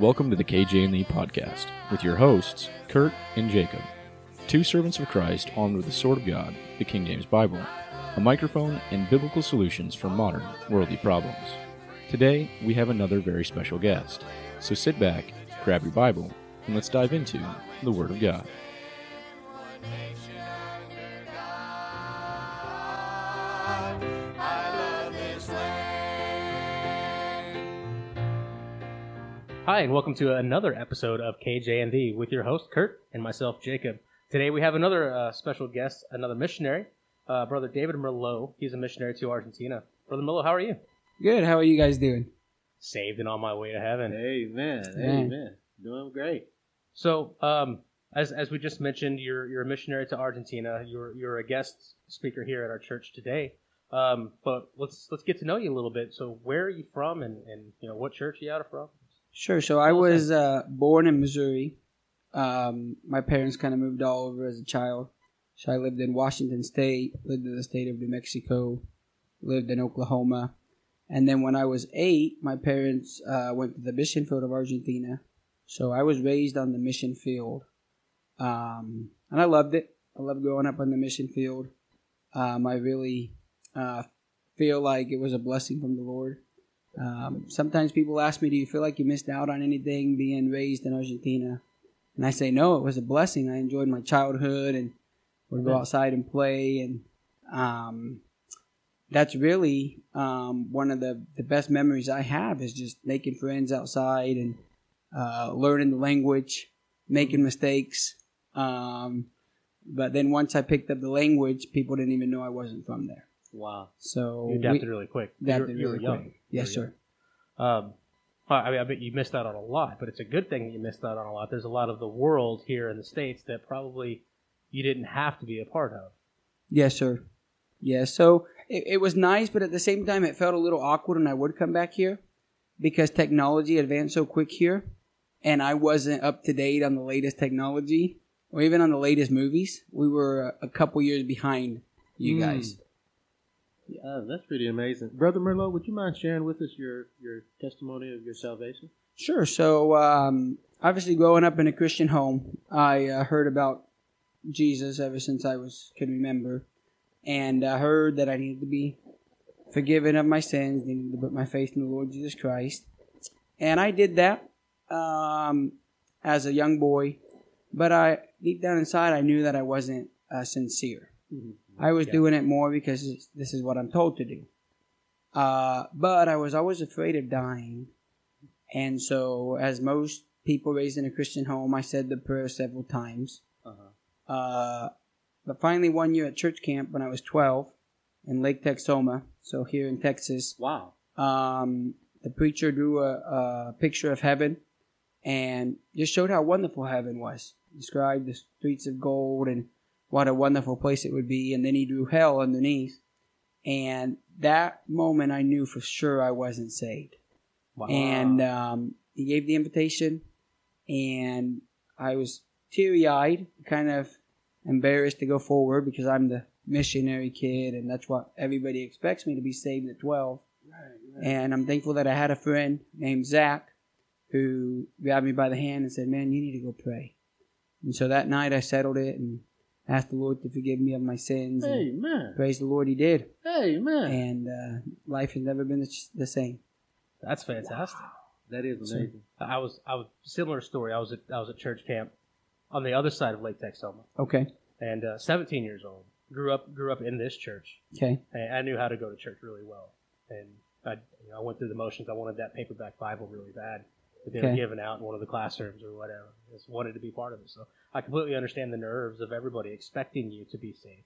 Welcome to the KJ and Thee podcast with your hosts, Kurt and Jacob, two servants of Christ armed with the sword of God, the King James Bible, a microphone, and biblical solutions for modern worldly problems. Today, we have another very special guest. So sit back, grab your Bible, and let's dive into the Word of God. Hi, and welcome to another episode of KJ&D with your host Kurt and myself Jacob. Today we have another uh, special guest, another missionary, uh, Brother David Merlo. He's a missionary to Argentina. Brother Merlo, how are you? Good. How are you guys doing? Saved and on my way to heaven. Amen. Amen. Amen. Doing great. So, um, as as we just mentioned, you're you're a missionary to Argentina. You're you're a guest speaker here at our church today. Um, but let's let's get to know you a little bit. So, where are you from, and and you know what church are you out of from? Sure. So I was uh, born in Missouri. Um, my parents kind of moved all over as a child. So I lived in Washington State, lived in the state of New Mexico, lived in Oklahoma, and then when I was eight, my parents uh, went to the mission field of Argentina. So I was raised on the mission field, um, and I loved it. I loved growing up on the mission field. Um, I really uh, feel like it was a blessing from the Lord. Um, sometimes people ask me, "Do you feel like you missed out on anything being raised in Argentina?" And I say, "No, it was a blessing. I enjoyed my childhood and would go outside and play, and um, that's really um, one of the the best memories I have is just making friends outside and uh, learning the language, making mistakes. Um, but then once I picked up the language, people didn't even know I wasn't from there. Wow. So You adapted really quick. You adapted were- you were really young. quick. Yes, You were sir. young. Um, I mean, I bet you missed out on a lot, but it's a good thing that you missed out on a lot. There's a lot of the world here in the states that probably you didn't have to be a part of. Yes, sir. Yes. So it, it was nice, but at the same time, it felt a little awkward when I would come back here because technology advanced so quick here, and I wasn't up to date on the latest technology or even on the latest movies. We were a, a couple years behind you Mm. guys. Uh, that's pretty amazing. Brother Merlo, would you mind sharing with us your, your testimony of your salvation? Sure. So, um, obviously, growing up in a Christian home, I uh, heard about Jesus ever since I was could remember, and I heard that I needed to be forgiven of my sins, needed to put my faith in the Lord Jesus Christ, and I did that um, as a young boy. But I deep down inside, I knew that I wasn't uh, sincere. I was Yeah. doing it more because this is what I'm told to do. Uh, but I was always afraid of dying. And so, as most people raised in a Christian home, I said the prayer several times. Uh-huh. Uh, but finally, one year at church camp when I was 12 in Lake Texoma, so here in Texas, Wow. um, the preacher drew a, a picture of heaven and just showed how wonderful heaven was. Described the streets of gold and what a wonderful place it would be. And then he drew hell underneath. And that moment, I knew for sure I wasn't saved. Wow. And um, he gave the invitation, and I was teary eyed, kind of embarrassed to go forward because I'm the missionary kid, and that's what everybody expects me to be saved at 12. And I'm thankful that I had a friend named Zach who grabbed me by the hand and said, Man, you need to go pray. And so that night I settled it and asked the Lord to forgive me of my sins. Amen. praise the Lord, He did. Amen. And uh, life has never been the, the same. That's fantastic. That is amazing. I was I was similar story. I was at I was at church camp on the other side of Lake Texoma, Okay. and uh, 17 years old. Grew up grew up in this church, Okay. and I knew how to go to church really well. And I you know, I went through the motions. I wanted that paperback Bible really bad that they were Okay. giving out in one of the classrooms or whatever. I just wanted to be part of it. So I completely understand the nerves of everybody expecting you to be saved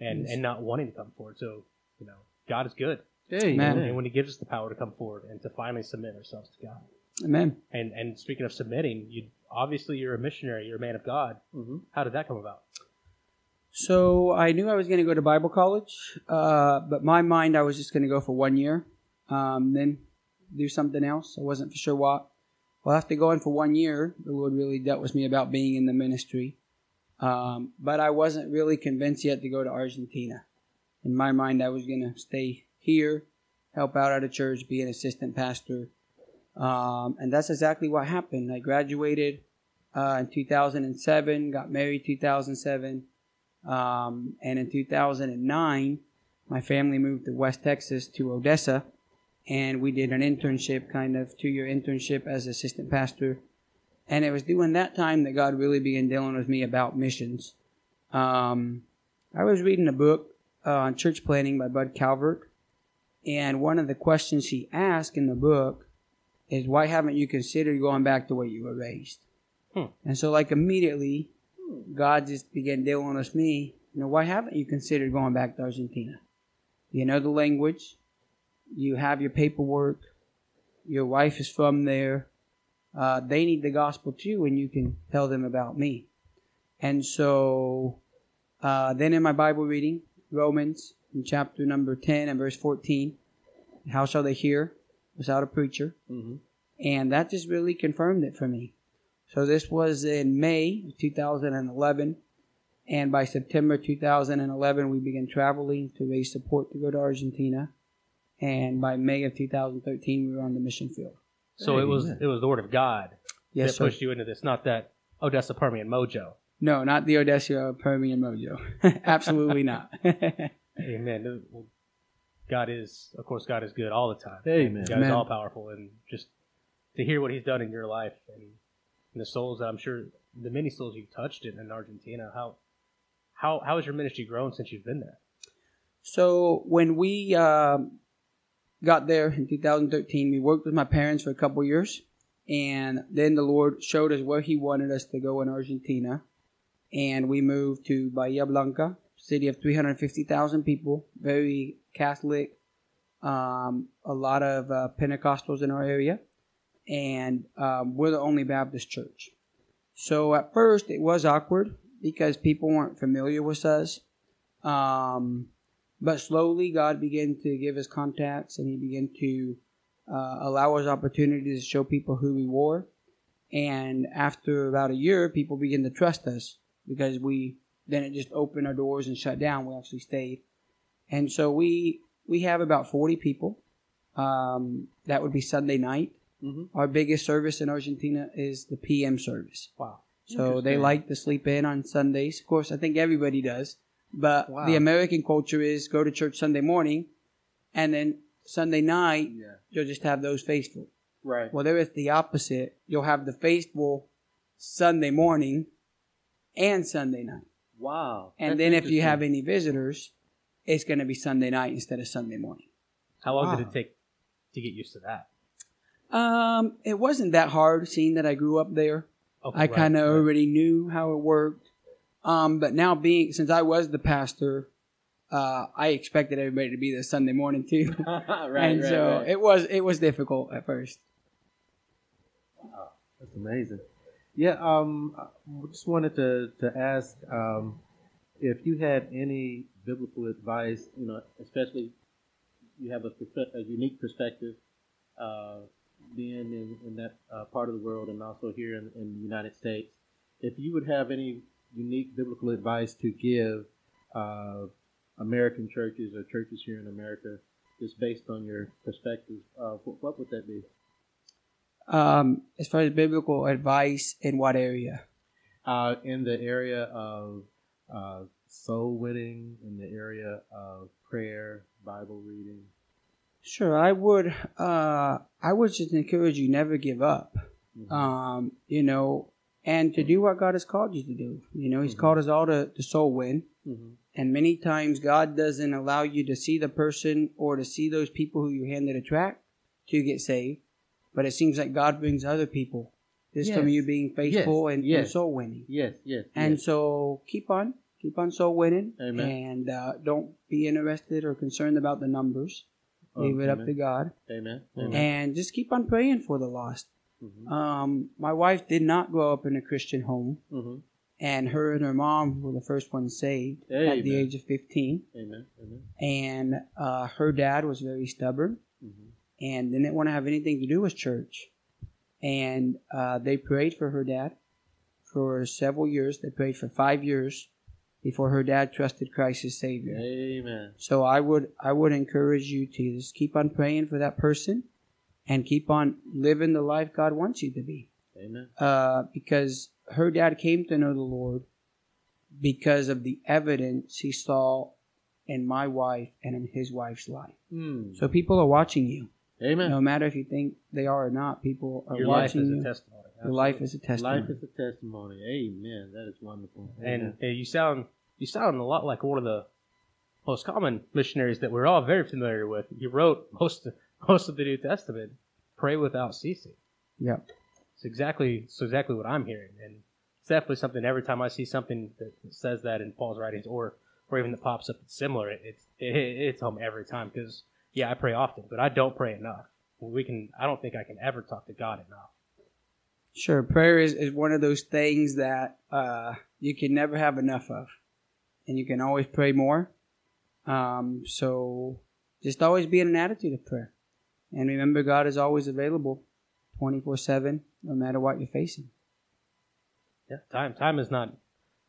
and Yes. and not wanting to come forward. So you know, God is good, Amen. and when He gives us the power to come forward and to finally submit ourselves to God. Amen. And and speaking of submitting, you obviously you're a missionary, you're a man of God. hmm How did that come about? So I knew I was going to go to Bible college, uh, but my mind I was just going to go for one year, um, then do something else. I wasn't for sure what. Well, after going for one year, the Lord really dealt with me about being in the ministry, um, but I wasn't really convinced yet to go to Argentina. In my mind, I was going to stay here, help out at a church, be an assistant pastor, Um, and that's exactly what happened. I graduated uh, in 2007, got married 2007, um, and in 2009, my family moved to West Texas to Odessa, and we did an internship, kind of two-year internship as assistant pastor. And it was during that time that God really began dealing with me about missions. Um, I was reading a book uh, on church planting by Bud Calvert, and one of the questions he asked in the book is, "Why haven't you considered going back to where you were raised?" Hmm. And so, like immediately, God just began dealing with me. You know, why haven't you considered going back to Argentina? You know the language. You have your paperwork. Your wife is from there. Uh, they need the gospel too, and you can tell them about me. And so, uh, then in my Bible reading, Romans, in chapter number 10 and verse 14, how shall they hear without a preacher? Mm-hmm. And that just really confirmed it for me. So this was in May of 2011. And by September 2011, we began traveling to raise support to go to Argentina. And by May of 2013, we were on the mission field. So it was it was the word of God Yes, that sir. pushed you into this, not that Odessa Permian Mojo. No, not the Odessa Permian Mojo. Absolutely not. Amen. God is, of course, God is good all the time. Amen. God Amen. is all powerful, and just to hear what He's done in your life and, and the souls that I'm sure the many souls you've touched in, in Argentina. How how how has your ministry grown since you've been there? So when we um got there in 2013, we worked with my parents for a couple years, and then the Lord showed us where He wanted us to go in Argentina, and we moved to Bahia Blanca, city of 350,000 people, very Catholic, um, a lot of uh, Pentecostals in our area, and um, we're the only Baptist church. So at first it was awkward because people weren't familiar with us. Um, but slowly, God began to give us contacts, and He began to uh, allow us opportunities to show people who we were. And after about a year, people began to trust us because we didn't just open our doors and shut down. We actually stayed, and so we we have about forty people. Um, that would be Sunday night. Mm-hmm. Our biggest service in Argentina is the PM service. Wow. So they like to sleep in on Sundays. Of course, I think everybody does. But Wow. the American culture is go to church Sunday morning, and then Sunday night Yeah. you'll just have those faithful. Right. Well, there is the opposite. You'll have the faithful Sunday morning and Sunday night. Wow. And That's then if you have any visitors, it's going to be Sunday night instead of Sunday morning. How long did it take to get used to that? Um, it wasn't that hard seeing that I grew up there. Okay, I right, kind of right. already knew how it worked. Um, but now being since I was the pastor, uh, I expected everybody to be there Sunday morning too, right, and right, so right. it was it was difficult at first. That's amazing. Yeah, um, I just wanted to, to ask um, if you had any biblical advice, you know, especially you have a, a unique perspective uh, being in, in that uh, part of the world and also here in, in the United States. If you would have any unique biblical advice to give uh, American churches or churches here in America, just based on your perspective, uh, what, what would that be? Um, as far as biblical advice, in what area? uh, in the area of uh, soul winning, in the area of prayer, Bible reading. Sure, I would. Uh, I would just encourage you never give up. Mhm. Um, you know, and to do what God has called you to do. You know, He's Mhm. called us all to, to soul win. Mhm. And many times God doesn't allow you to see the person or to see those people who you handed a track to get saved. But it seems like God brings other people just from you being faithful Yes. and, and soul winning. Yes, yes, And yes. so keep on, keep on soul winning. Amen. And uh, don't be interested or concerned about the numbers. Oh, Leave it up to God. Amen. Amen. And just keep on praying for the lost. Mhm. Um, my wife did not grow up in a Christian home, Mhm. and her and her mom were the first ones saved at the age of 15. Amen. Amen. And uh, her dad was very stubborn Mhm. and didn't want to have anything to do with church. And uh, they prayed for her dad for several years. They prayed for five years before her dad trusted Christ as Savior. Amen. So I would I would encourage you to just keep on praying for that person and keep on living the life God wants you to be. Amen. Uh, because her dad came to know the Lord because of the evidence he saw in my wife and in his wife's life. Hmm. So people are watching you. Amen. No matter if you think they are or not, people are Your life watching is you. a testimony. Your life is a testimony. Life is a testimony. Amen. That is wonderful. and Amen. uh, you sound you sound a lot like one of the most common missionaries that we're all very familiar with. You wrote most of, most of the New Testament. Pray without ceasing. Yeah. It's exactly it's exactly what I'm hearing, and it's definitely something. Every time I see something that says that in Paul's writings, or or even that pops up that's similar, it, it's it, it's home every time. Because yeah, I pray often, but I don't pray enough. We can. I don't think I can ever talk to God enough. Sure, prayer is, is one of those things that uh, you can never have enough of, and you can always pray more. Um, so just always be in an attitude of prayer, and remember God is always available, twenty four seven, no matter what you're facing. Yeah, time time is not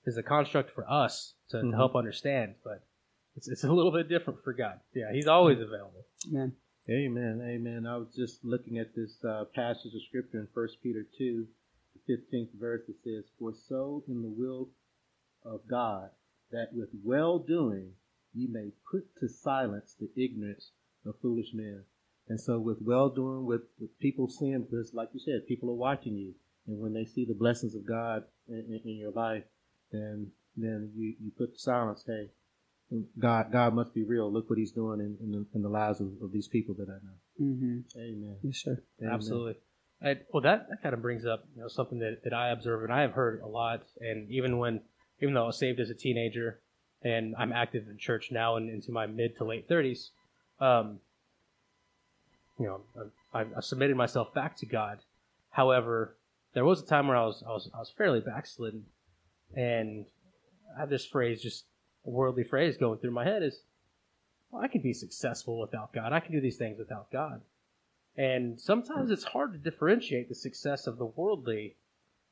is a construct for us to, Mhm. to help understand, but it's it's a little bit different for God. Yeah, He's always available. Man, Amen. Amen. I was just looking at this uh, passage of scripture in First Peter two, the fifteenth verse. It says, "For so in the will of God that with well doing ye may put to silence the ignorance of foolish men." And so, with well doing, with, with people seeing, because like you said, people are watching you, and when they see the blessings of God in, in, in your life, then then you, you put the silence, hey, God God must be real. Look what He's doing in, in, the, in the lives of, of these people that I know. hmm Amen. yes, sir. Amen. Absolutely. I, well, that, that kind of brings up you know something that, that I observe and I have heard a lot. And even when, even though I was saved as a teenager, and I'm active in church now and into my mid to late thirties, um, you know, um, I, I submitted myself back to God. However, there was a time where I was I was I was fairly backslidden, and I had this phrase, just a worldly phrase, going through my head is, well, I can be successful without God. I can do these things without God. And sometimes it's hard to differentiate the success of the worldly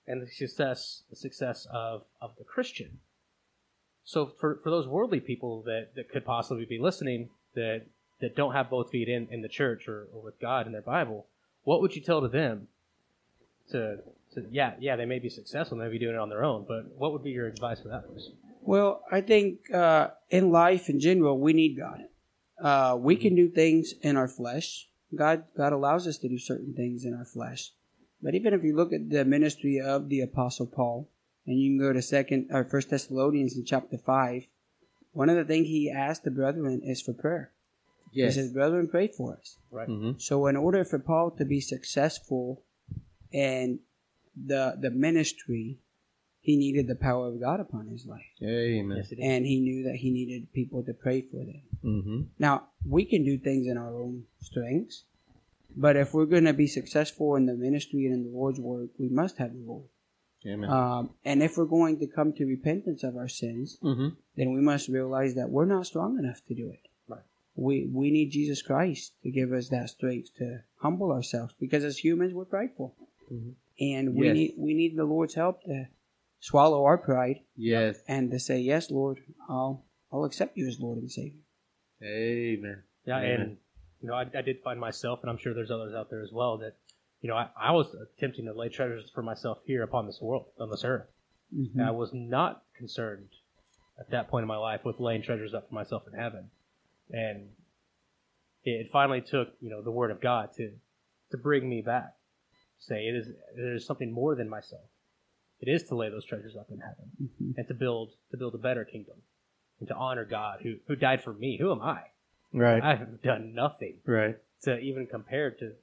and the success the success of, of the Christian. So for, for those worldly people that, that could possibly be listening that that don't have both feet in, in the church or, or with God in their Bible, what would you tell to them to to yeah, yeah, they may be successful, they may be doing it on their own, but what would be your advice for that person? Well, I think uh, in life in general, we need God. Uh, we can do things in our flesh. God, God allows us to do certain things in our flesh. But even if you look at the ministry of the Apostle Paul, and you can go to Second or First Thessalonians in chapter five, one of the things he asked the brethren is for prayer. Yes. He says, "Brethren, pray for us." Right. Mm-hmm. So, in order for Paul to be successful in the the ministry, he needed the power of God upon his life Amen. Yes, and he knew that he needed people to pray for them. Mm-hmm. Now, we can do things in our own strengths, but if we're going to be successful in the ministry and in the Lord's work, we must have the Lord. Amen. Um, and if we're going to come to repentance of our sins, mm-hmm. then we must realize that we're not strong enough to do it. Right. We we need Jesus Christ to give us that strength to humble ourselves because as humans we're prideful, Mhm. and we Yes. need we need the Lord's help to swallow our pride Yes. and to say, "Yes, Lord, I'll I'll accept you as Lord and Savior." Amen. Yeah, Amen. and you know, I, I did find myself, and I'm sure there's others out there as well that, you know, I, I was attempting to lay treasures for myself here upon this world, on this earth. Mhm. And I was not concerned at that point in my life with laying treasures up for myself in heaven. And it finally took, you know, the word of God to to bring me back. Say it is there is something more than myself. It is to lay those treasures up in heaven Mhm. and to build to build a better kingdom and to honor God who who died for me. Who am I? Right. I have done nothing right. to even compare to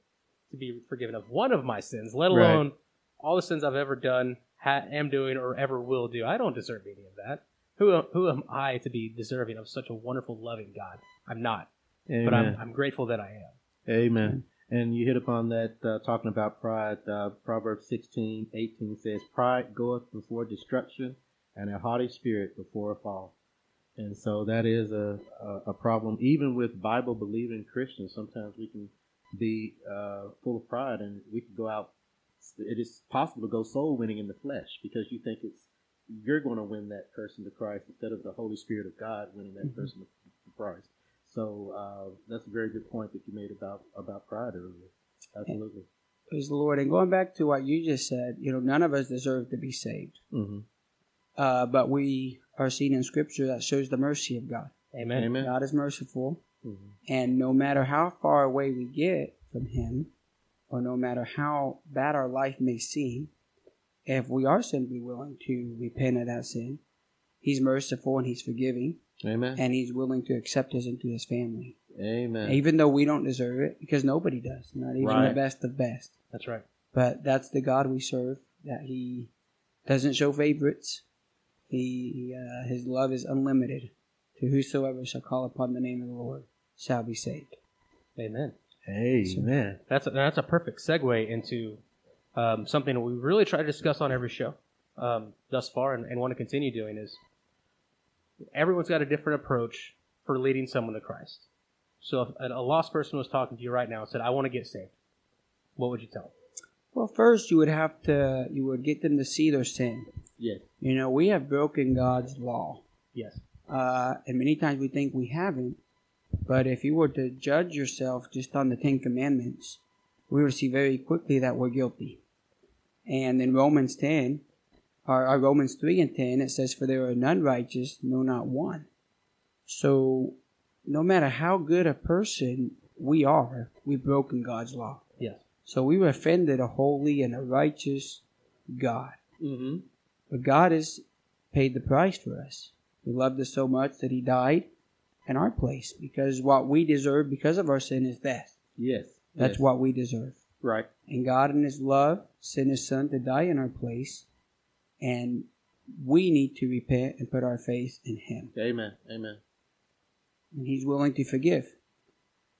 to be forgiven of one of my sins, let Right. alone all the sins I've ever done, ha- am doing, or ever will do. I don't deserve any of that. Who who am I to be deserving of such a wonderful, loving God? I'm not, Amen. but I'm I'm grateful that I am. Amen. And you hit upon that uh, talking about pride. Uh, Proverbs 16, 18 says, Pride goeth before destruction, and a haughty spirit before a fall. And so that is a, a, a problem. Even with Bible believing Christians, sometimes we can be uh, full of pride and we can go out. It is possible to go soul winning in the flesh because you think it's you're going to win that person to Christ instead of the Holy Spirit of God winning that Mhm. person to Christ. So uh, that's a very good point that you made about about pride earlier. Absolutely. Praise the Lord. And going back to what you just said, you know, none of us deserve to be saved. Mm-hmm. Uh, but we are seen in Scripture that shows the mercy of God. Amen. Amen. God is merciful, Mm-hmm. and no matter how far away we get from Him, or no matter how bad our life may seem, if we are simply willing to repent of that sin, He's merciful and He's forgiving, Amen. and He's willing to accept us into His family, Amen. even though we don't deserve it, because nobody does, not even the best of best. That's right. But that's the God we serve. That He doesn't show favorites. He uh, His love is unlimited. To whosoever shall call upon the name of the Lord shall be saved. Amen. Amen. That's a, that's a perfect segue into um, something that we really try to discuss on every show um, thus far, and, and want to continue doing is everyone's got a different approach for leading someone to Christ. So if a a lost person was talking to you right now and said, "I want to get saved," what would you tell them? Well, first you would have to you would get them to see their sin. Yes. You know, we have broken God's law, Yes. uh, and many times we think we haven't. But if you were to judge yourself just on the Ten Commandments, we would see very quickly that we're guilty. And in Romans ten, or, or Romans three and ten, it says, "For there are none righteous, no, not one." So, no matter how good a person we are, we've broken God's law. Yes. So we've offended a holy and a righteous God. Mm-hmm. But God has paid the price for us. He loved us so much that He died in our place because what we deserve because of our sin is death. Yes. That's yes. what we deserve. Right. And God, in His love, sent His Son to die in our place. And we need to repent and put our faith in Him. Amen. Amen. and he's willing to forgive.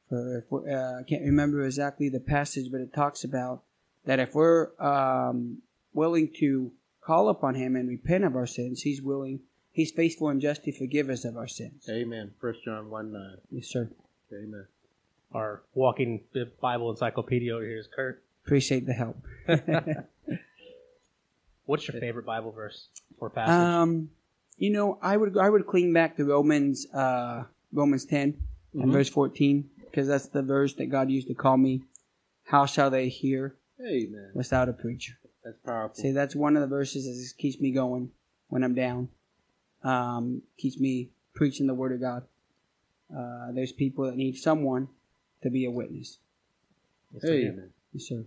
For if we're, uh, I can't remember exactly the passage, but it talks about that if we're um, willing to call upon him and repent of our sins, he's willing, he's faithful and just to forgive us of our sins. Amen. First John one nine. Yes, sir. Amen. Our walking Bible encyclopedia over here is Kurt. Appreciate the help. What's your favorite Bible verse or passage? um, you know, I would I would cling back to Romans uh, Romans 10 and Mhm. verse fourteen because that's the verse that God used to call me. How shall they hear Amen. without a preacher? That's powerful. See, that's one of the verses that just keeps me going when I'm down. Um, keeps me preaching the word of God. Uh, there's people that need someone to be a witness. Yes. Amen. Yes, sir.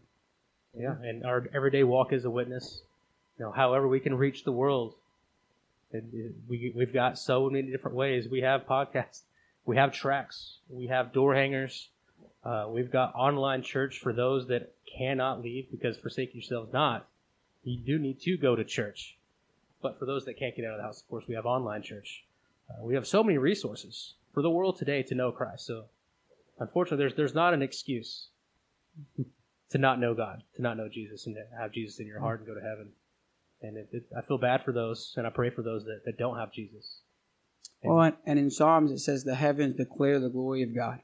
Yeah, and our everyday walk is a witness. You know, however we can reach the world. And we we've got so many different ways. We have podcasts, we have tracks, we have door hangers, uh, we've got online church for those that cannot leave because forsake yourselves not. You do need to go to church, but for those that can't get out of the house, of course, we have online church. Uh, we have so many resources for the world today to know Christ. So, unfortunately, there's there's not an excuse to not know God, to not know Jesus, and to have Jesus in your heart and go to heaven. And it, it, I feel bad for those, and I pray for those that, that don't have Jesus. And- Well, and- and in Psalms it says the heavens declare the glory of God.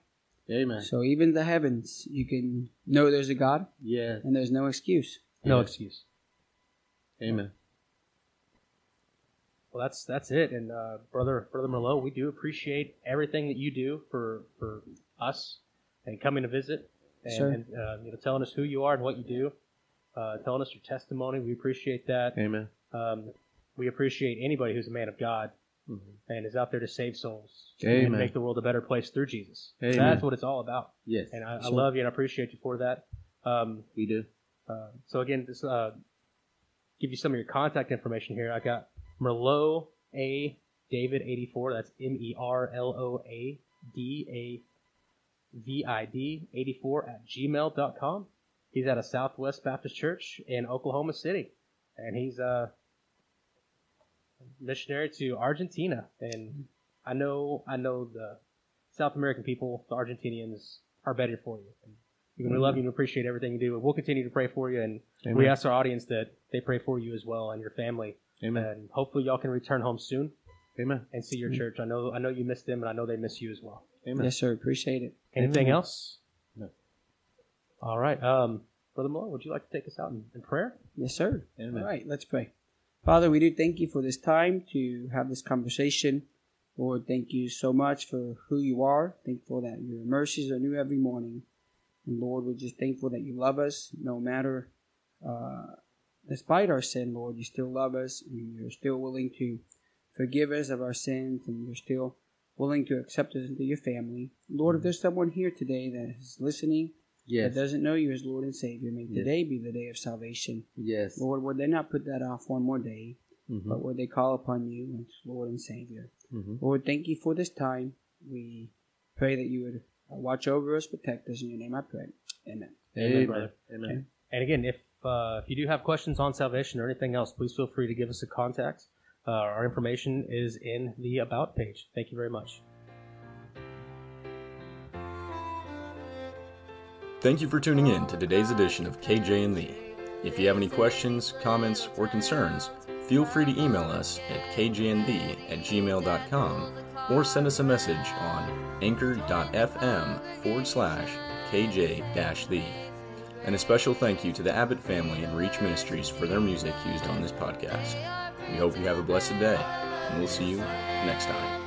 Amen. So even the heavens, you can know there's a God, Yes. and there's no excuse. no Yeah. excuse. Amen. Well, that's that's it. And uh, brother brother Merlo, we do appreciate everything that you do for for us and coming to visit and, Sure. and uh, you know telling us who you are and what you do, uh, telling us your testimony. We appreciate that. Amen. Um, we appreciate anybody who's a man of God Mhm. and is out there to save souls Amen. and make the world a better place through Jesus. Amen. That's what it's all about. Yes. And I, I love you and I appreciate you for that. Um, we do. uh, so again, just uh, give you some of your contact information here. I got Merlo A David eighty four. That's M E R L O A D A V I D eighty four at gmail.com. He's at a Southwest Baptist Church in Oklahoma City, and he's a missionary to Argentina. And I know I know the South American people, the Argentinians, are better for you. And we love you and appreciate everything you do. And we'll continue to pray for you. And Amen. we ask our audience that they pray for you as well and your family. Amen. And hopefully y'all can return home soon Amen. and see your church. I know I know you miss them and I know they miss you as well. Amen. Yes, sir. Appreciate it. Anything Amen. else? No. All right. Um, Brother Malone, would you like to take us out in, in prayer? Yes, sir. Amen. All right, let's pray. Father, we do thank you for this time to have this conversation. Lord, thank you so much for who you are. Thankful that your mercies are new every morning. And Lord, we're just thankful that you love us no matter, uh, despite our sin, Lord, you still love us and you're still willing to forgive us of our sins and you're still willing to accept us into your family. Lord, if there's someone here today that is listening Yes. that doesn't know you as Lord and Savior, may Yes. today be the day of salvation. Yes. Lord, would they not put that off one more day, Mhm. but would they call upon you as Lord and Savior? Mhm. Lord, thank you for this time. We pray that you would uh, watch over us, protect us. In your name I pray. Amen. Amen, brother. Amen. Okay. And again, if uh, if you do have questions on salvation or anything else, please feel free to give us a contact. Uh, our information is in the about page. Thank you very much. Thank you for tuning in to today's edition of KJ and Thee. If you have any questions, comments, or concerns, feel free to email us at kjnb at gmail.com or send us a message on anchor.fm forward slash kj Lee. And a special thank you to the Abbott family and Reach Ministries for their music used on this podcast. We hope you have a blessed day, and we'll see you next time.